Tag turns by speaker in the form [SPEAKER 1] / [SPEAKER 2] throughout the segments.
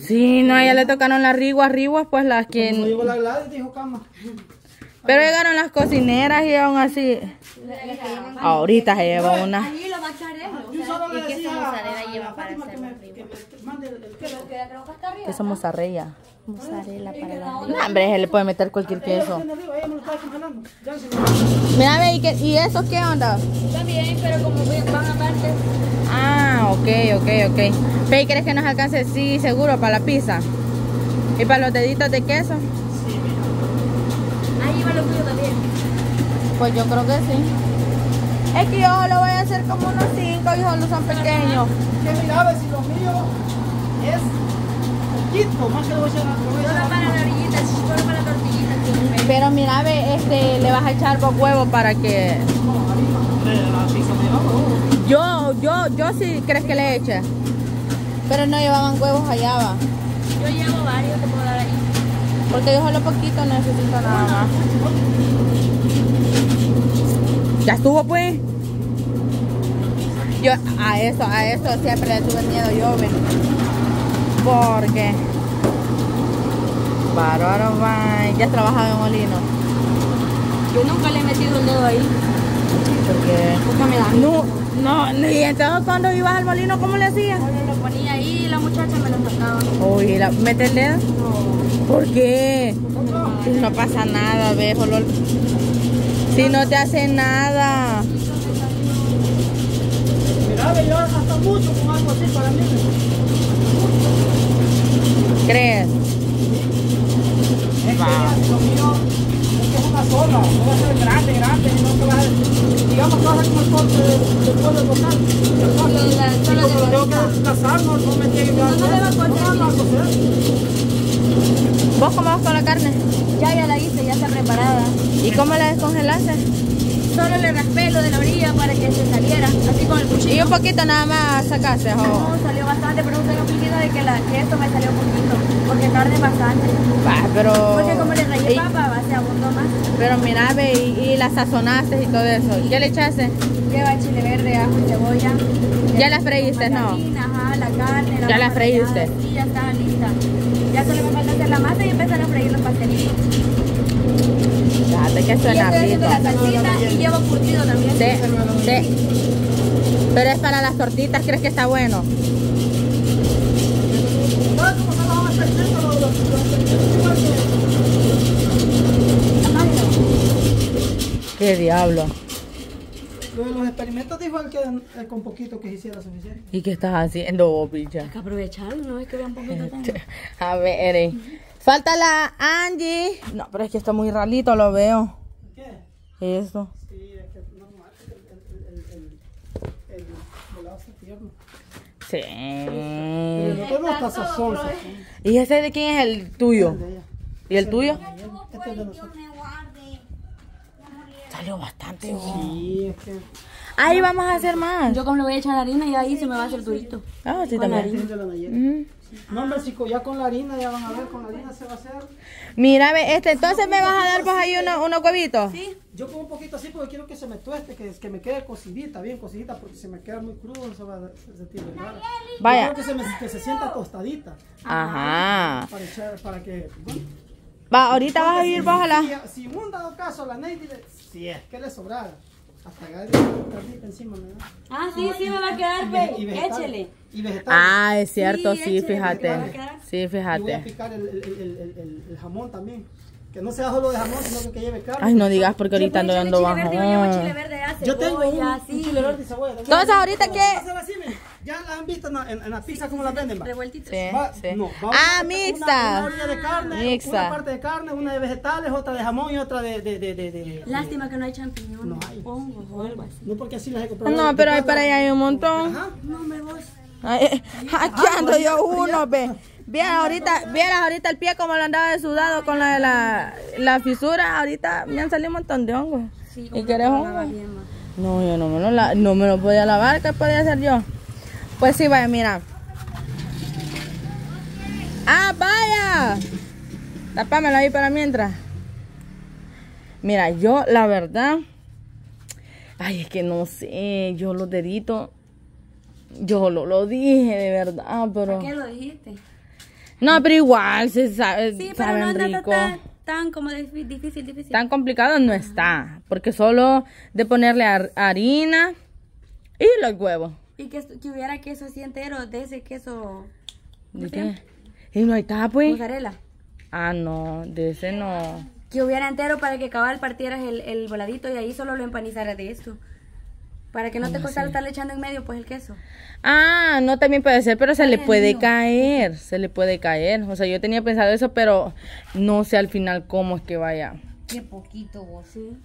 [SPEAKER 1] Sí, no, a ella le tocaron las riguas, riguas, pues las que...
[SPEAKER 2] llegó la Gladys, dijo cama.
[SPEAKER 1] Pero llegaron las cocineras y aún así... Ahorita se lleva una...
[SPEAKER 3] Allí lo va a echar él.
[SPEAKER 2] Yo solo le
[SPEAKER 3] ¿Y qué
[SPEAKER 2] decía
[SPEAKER 3] esa
[SPEAKER 2] a-
[SPEAKER 3] mozzarella lleva para
[SPEAKER 2] Fátima
[SPEAKER 3] hacer
[SPEAKER 2] que.
[SPEAKER 1] Esa mozzarella.
[SPEAKER 3] Mozzarella para la
[SPEAKER 1] No, hombre, se le puede meter cualquier queso. Mira, ve, ¿y, qué- ¿y eso qué onda?
[SPEAKER 3] También, pero como van aparte.
[SPEAKER 1] Ah, ok, ok, ok. ¿y crees que nos alcance? Sí, seguro, para la pizza. ¿Y para los deditos de queso?
[SPEAKER 3] Ahí lleva lo tuyo también.
[SPEAKER 1] Pues yo creo que sí. Es que yo lo voy a hacer como unos cinco y solo son pequeños.
[SPEAKER 2] Que mira, a ver si lo mío es poquito, más que lo voy a echar.
[SPEAKER 3] Solo para la orillita, solo para la tortillita.
[SPEAKER 1] Pero mira, ve, este, le vas a echar dos huevos para que... Yo, yo, yo sí crees que le eche. Pero no llevaban huevos allá, va.
[SPEAKER 3] Yo llevo varios, te puedo dar ahí.
[SPEAKER 1] Porque yo solo poquito necesito nada más. Ya estuvo pues. Yo a eso, a eso siempre le tuve miedo yo, ven. Porque. Bárbaro, va. Ya trabajaba en molino.
[SPEAKER 3] Yo nunca le he metido el dedo ahí.
[SPEAKER 1] Porque.
[SPEAKER 3] Porque me da
[SPEAKER 1] No, no, no, y entonces cuando ibas al molino, ¿cómo le hacías?
[SPEAKER 3] Solo lo ponía ahí y la muchacha me lo sacaba.
[SPEAKER 1] Uy, la, mete el dedo.
[SPEAKER 3] No.
[SPEAKER 1] ¿Por qué? No pasa nada, ve, solo... Si no te hace nada.
[SPEAKER 2] Mira, ve, yo hasta mucho con algo así para mí.
[SPEAKER 1] ¿Crees?
[SPEAKER 2] Es que mío es que es una sola, no va a ser grande, grande, sino que va a digamos que va a ser como el corte del del pueblo local.
[SPEAKER 3] Solo
[SPEAKER 2] como
[SPEAKER 3] de
[SPEAKER 2] lo
[SPEAKER 3] la
[SPEAKER 2] tengo que desplazar, no, no me tiene que
[SPEAKER 3] No, no le va a
[SPEAKER 2] no,
[SPEAKER 3] cocer.
[SPEAKER 2] no, no, a cocer.
[SPEAKER 1] ¿Vos cómo vas con la carne?
[SPEAKER 3] Ya, ya la hice, ya está preparada.
[SPEAKER 1] ¿Y cómo la descongelaste?
[SPEAKER 3] Solo le raspé lo de la orilla para que se saliera, así con el cuchillo.
[SPEAKER 1] Y un poquito nada más sacaste,
[SPEAKER 3] No,
[SPEAKER 1] oh.
[SPEAKER 3] salió bastante, pero no poquito de que, la, que esto me salió poquito, porque carne bastante.
[SPEAKER 1] Va, pero...
[SPEAKER 3] Porque como le rayé
[SPEAKER 1] y-
[SPEAKER 3] papa, se abundó más.
[SPEAKER 1] Pero mira, ve, y, y la sazonaste y todo eso. ¿Qué le echaste?
[SPEAKER 3] Lleva chile verde, ajo y cebolla.
[SPEAKER 1] Ya la freíste, ¿no?
[SPEAKER 3] Ajá, la carne.
[SPEAKER 1] Ya la freíste.
[SPEAKER 3] Sí, ya está lista. Ya solo me falta hacer la masa y empezar a freír los pastelitos.
[SPEAKER 1] Que suena rico.
[SPEAKER 3] la salsita y llevo curtido también.
[SPEAKER 1] Sí, sí. Pero es para las tortitas, ¿crees que está bueno? ¿Qué diablo?
[SPEAKER 2] que- Lo de los experimentos dijo el que eh, con poquito que se hiciera suficiente.
[SPEAKER 1] ¿Y qué estás haciendo, vos, picha?
[SPEAKER 3] Hay que aprovecharlo, no es que vean poquito tanto.
[SPEAKER 1] A ver, eh. Falta la Angie. No, pero es que está muy ralito, lo veo.
[SPEAKER 2] ¿Qué?
[SPEAKER 1] Eso.
[SPEAKER 2] Sí, es que es normal. El, el, el, el, el, el volado está tierno.
[SPEAKER 1] Sí.
[SPEAKER 2] Pero no sazón.
[SPEAKER 1] ¿Y ese de quién es el tuyo? ¿Y el tuyo?
[SPEAKER 2] Este es de nosotros.
[SPEAKER 1] Salió bastante.
[SPEAKER 2] Sí, es que.
[SPEAKER 1] Ahí vamos a hacer más.
[SPEAKER 3] Yo como le voy a echar harina y ahí se me va a hacer durito.
[SPEAKER 1] Ah, sí, también.
[SPEAKER 2] de la.
[SPEAKER 1] Mm.
[SPEAKER 2] No, hombre, chico, ya con la harina, ya van a ver, con la harina se va a hacer.
[SPEAKER 1] Mira, ve, este, entonces me vas a dar pues ahí uno- unos huevitos.
[SPEAKER 3] Sí.
[SPEAKER 2] Yo como un poquito así porque quiero que se me tueste, que, que me quede cocidita, bien cocidita, porque si me queda muy crudo se va a sentir raro. Yo
[SPEAKER 1] Vaya.
[SPEAKER 2] quiero que se, me, que se sienta tostadita,
[SPEAKER 1] Ajá.
[SPEAKER 2] para, echar, para que... bueno,
[SPEAKER 1] Va, ahorita vas a ir vos a la...
[SPEAKER 2] si, si un dado caso la Ney le... Si es que le sobrara, hasta acá tardita encima me da.
[SPEAKER 3] Ah, sí, sí me va a quedar,
[SPEAKER 2] Y vegetales.
[SPEAKER 3] Échele.
[SPEAKER 2] Y vegetales.
[SPEAKER 1] Ah, es cierto,
[SPEAKER 3] Sí,
[SPEAKER 1] sí, fíjate. Sí,
[SPEAKER 2] Y voy a
[SPEAKER 1] fíjate.
[SPEAKER 2] picar el, el, el, el, el- el jamón también. Que no sea solo de jamón, sino que lleve carne.
[SPEAKER 1] Ay, no digas porque ahorita ando dando
[SPEAKER 3] verde, yo llevo chile
[SPEAKER 1] bajón.
[SPEAKER 3] verde, hace
[SPEAKER 2] Yo tengo un,
[SPEAKER 3] cebolla,
[SPEAKER 2] un
[SPEAKER 3] sí.
[SPEAKER 2] chile verde y cebolla.
[SPEAKER 1] Entonces, ¿ahorita qué?
[SPEAKER 2] Ya las han visto en la, en, en la pizza cómo la venden, va.
[SPEAKER 3] Revueltitos.
[SPEAKER 1] Sí,
[SPEAKER 2] no,
[SPEAKER 1] Ah, mixta.
[SPEAKER 2] Una, una orilla de carne,
[SPEAKER 1] Mixta.
[SPEAKER 2] una parte de carne, una de vegetales, otra de jamón y otra de... de, de, de, de-
[SPEAKER 3] Lástima que no hay champiñones.
[SPEAKER 2] No hay.
[SPEAKER 3] Hongos o algo así.
[SPEAKER 2] No porque así las he comprado.
[SPEAKER 1] No, pero ahí para allá hay un montón.
[SPEAKER 2] Ajá.
[SPEAKER 3] No, me vos.
[SPEAKER 1] Ay, eh, Aquí ando yo uno, ve. Vieras ahorita, vieras ahorita el pie como lo andaba de sudado con la de la, la fisura. Ahorita me han salido un montón de hongos.
[SPEAKER 3] Sí,
[SPEAKER 1] ¿Y quieres
[SPEAKER 3] como que
[SPEAKER 1] hongos? No, yo no me lo, la- no me lo podía lavar. ¿Qué podía hacer yo? Pues sí, vaya, mira. ¡Ah, vaya! Tápamelo ahí para mientras. Mira, yo la verdad... Ay, es que no sé, yo los deditos... Yo lo, lo dije de verdad, pero...
[SPEAKER 3] ¿Por qué lo dijiste?
[SPEAKER 1] No, pero igual se sabe,
[SPEAKER 3] Sí, pero no
[SPEAKER 1] rico.
[SPEAKER 3] tan, tan como difí- difícil, difícil.
[SPEAKER 1] Tan complicado no está, porque solo de ponerle har- harina y los huevos.
[SPEAKER 3] Y que, que hubiera queso así entero, de ese queso
[SPEAKER 1] ¿De qué? Y no está, pues.
[SPEAKER 3] mozzarella.
[SPEAKER 1] Ah, no, de ese no.
[SPEAKER 3] Que hubiera entero para que cabal partieras el, el voladito y ahí solo lo empanizaras de esto. Para que no te costara estarle echando en medio pues el queso.
[SPEAKER 1] Ah, no, también puede ser, pero se le puede caer, se le puede caer. O sea, yo tenía pensado eso, pero no sé al final cómo es que vaya.
[SPEAKER 3] Qué poquito vos. Sí.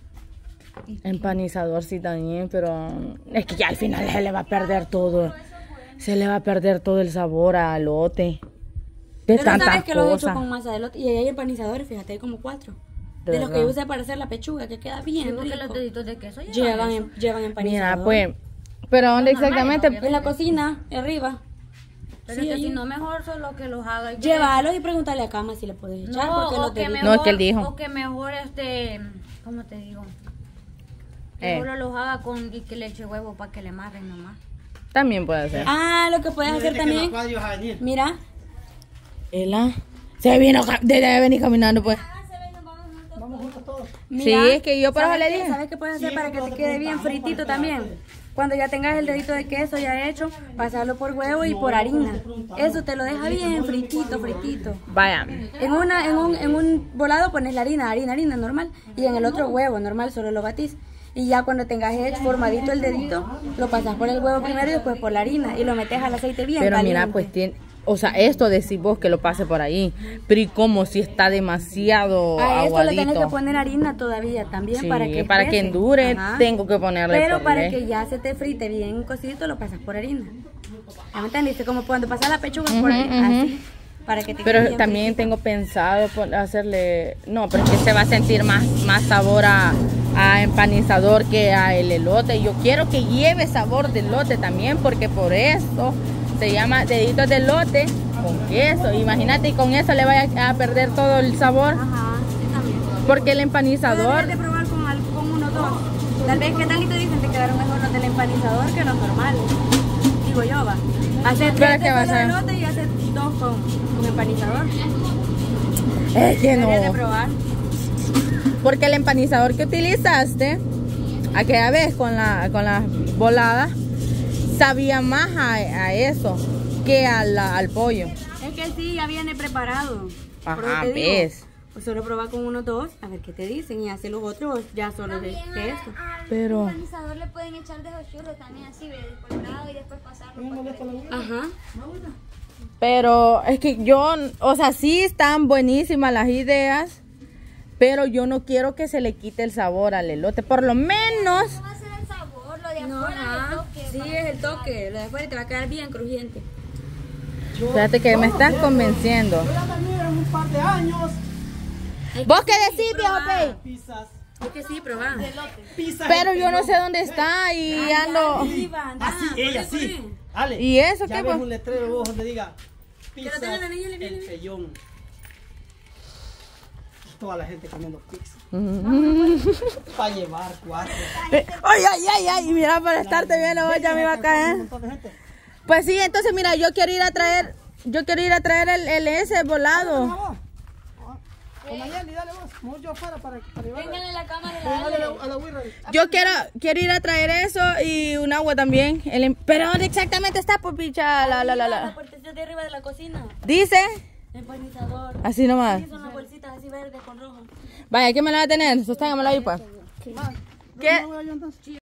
[SPEAKER 1] Empanizador sí también, pero es que ya al final se le va a perder todo. Se le va a perder todo el sabor al lote. De
[SPEAKER 3] Pero
[SPEAKER 1] tantas
[SPEAKER 3] sabes que lo he hecho
[SPEAKER 1] cosas.
[SPEAKER 3] con masa de lote. Y ahí hay empanizadores, fíjate, hay como cuatro.
[SPEAKER 1] De
[SPEAKER 3] De, los que yo usé para hacer la pechuga, que queda bien
[SPEAKER 4] porque los deditos de queso
[SPEAKER 3] Llevan, em- llevan empanizador.
[SPEAKER 1] Mira, pues, pero ¿dónde exactamente?
[SPEAKER 3] En la cocina, arriba.
[SPEAKER 4] Pero
[SPEAKER 3] Sí,
[SPEAKER 4] es que
[SPEAKER 3] ahí.
[SPEAKER 4] si no, mejor solo que los haga.
[SPEAKER 3] Llévalos y pregúntale a Cama si le puedes echar.
[SPEAKER 4] No,
[SPEAKER 3] porque
[SPEAKER 4] o
[SPEAKER 3] los
[SPEAKER 4] que mejor,
[SPEAKER 1] No, es que él dijo.
[SPEAKER 4] O que mejor este, ¿cómo te digo? Que
[SPEAKER 1] Eh.
[SPEAKER 4] solo los haga con y que le eche huevo para que le marren nomás.
[SPEAKER 1] También puede ser.
[SPEAKER 3] Ah, lo que puedes hacer también. Mira,
[SPEAKER 1] Ela se vino, debe venir caminando, pues.
[SPEAKER 2] Vamos juntos todos.
[SPEAKER 3] mira.
[SPEAKER 1] Sí, es que yo por eso
[SPEAKER 3] ¿sabes
[SPEAKER 1] le dije.
[SPEAKER 3] ¿Sabes qué puedes hacer para que te quede bien fritito también? Cuando ya tengas el dedito de queso ya hecho, pasarlo por huevo y por harina. Eso te lo deja bien fritito, fritito.
[SPEAKER 1] Vaya.
[SPEAKER 3] En, una, en, un, en un volado pones la harina, harina, harina normal. Y en el otro huevo normal, solo lo batís. Y ya cuando tengas formadito el dedito, lo pasas por el huevo primero y después por la harina. Y lo metes al aceite bien
[SPEAKER 1] Pero
[SPEAKER 3] caliente.
[SPEAKER 1] mira, pues tiene, o sea, esto decís vos que lo pase por ahí. Pero ¿y cómo si está demasiado
[SPEAKER 3] A esto le tienes que poner harina todavía también
[SPEAKER 1] Sí,
[SPEAKER 3] para que
[SPEAKER 1] para que endure,
[SPEAKER 3] Ajá.
[SPEAKER 1] tengo que ponerle
[SPEAKER 3] Pero
[SPEAKER 1] por
[SPEAKER 3] para que ya se te frite bien cocidito, lo pasas por harina. ¿Ya me entendiste? Como cuando pasas la pechuga por
[SPEAKER 1] Ujú,
[SPEAKER 3] así. Para que te
[SPEAKER 1] Pero también tengo pensado hacerle, no, pero es que se va a sentir más, más sabor a, a empanizador que a el elote. Yo quiero que lleve sabor de elote también, porque por eso se llama deditos de elote con queso. Imagínate, y con eso le vaya a perder todo el sabor,
[SPEAKER 3] Ajá, también.
[SPEAKER 1] porque el empanizador,
[SPEAKER 3] de probar con, con uno dos. Tal vez, ¿qué tal y te dicen? Te quedaron mejor los del empanizador que los normales. Digo yo, va. Hacer tres
[SPEAKER 1] ¿qué va a
[SPEAKER 3] de elote y hacer dos con, con empanizador.
[SPEAKER 1] es que
[SPEAKER 3] Deberías de
[SPEAKER 1] no,
[SPEAKER 3] probar.
[SPEAKER 1] Porque el empanizador que utilizaste aquella vez con la, con las voladas sabía más a, a eso que a la- al pollo.
[SPEAKER 3] Es que sí, ya viene preparado. Por eso
[SPEAKER 1] Ajá,
[SPEAKER 3] te digo.
[SPEAKER 1] ves.
[SPEAKER 3] Pues solo probar con uno o dos, a ver qué te dicen y hace los otros ya solo de, de esto.
[SPEAKER 1] Pero-
[SPEAKER 4] Al empanizador le pueden echar de churros también así, ve, descolgado y después pasarlo. por
[SPEAKER 3] Ajá.
[SPEAKER 1] Pero es que yo, o sea, sí están buenísimas las ideas, pero yo no quiero que se le quite el sabor al elote. Por lo menos,
[SPEAKER 4] va a ser el sabor, lo de
[SPEAKER 3] No,
[SPEAKER 4] afuera y el
[SPEAKER 3] ajá.
[SPEAKER 4] toque.
[SPEAKER 3] Sí, es el toque. Lo de afuera te va a quedar bien crujiente.
[SPEAKER 1] fíjate que me estás convenciendo.
[SPEAKER 2] Voy a venir en un par de años.
[SPEAKER 1] ¿Vos qué decís, viejo Pei?
[SPEAKER 2] Pizzas.
[SPEAKER 3] Es que sí, probá.
[SPEAKER 1] Pero yo no sé dónde está y ando...
[SPEAKER 3] Arriba, anda,
[SPEAKER 2] Así, ella sí. Ale.
[SPEAKER 1] ¿Y eso
[SPEAKER 2] ya
[SPEAKER 1] qué,
[SPEAKER 2] ves
[SPEAKER 1] pues?
[SPEAKER 2] un letrero vos donde diga pizzas el pellón. Toda la gente comiendo pizza. Para llevar cuatro.
[SPEAKER 1] Ay, ay, ay, ay, mira, para estarte viendo, vos ya me iba a caer.
[SPEAKER 2] gente.
[SPEAKER 1] Pues sí, entonces mira, yo quiero ir a traer, yo quiero ir a traer el, el ese volado.
[SPEAKER 2] Yo
[SPEAKER 4] la la
[SPEAKER 2] la, la
[SPEAKER 1] quiero, quiero ir a traer eso y un agua también. El em- pero ¿dónde exactamente está, por picha? La, la, la,
[SPEAKER 3] La
[SPEAKER 1] la.
[SPEAKER 3] puertecita de arriba de la cocina.
[SPEAKER 1] Dice,
[SPEAKER 3] Empanizador.
[SPEAKER 1] así nomás.
[SPEAKER 3] Sí, son las bolsitas así verdes con rojo.
[SPEAKER 1] Vaya, ¿qué me la va a tener? Sosténgamelo ahí, pues. ¿Qué?
[SPEAKER 2] No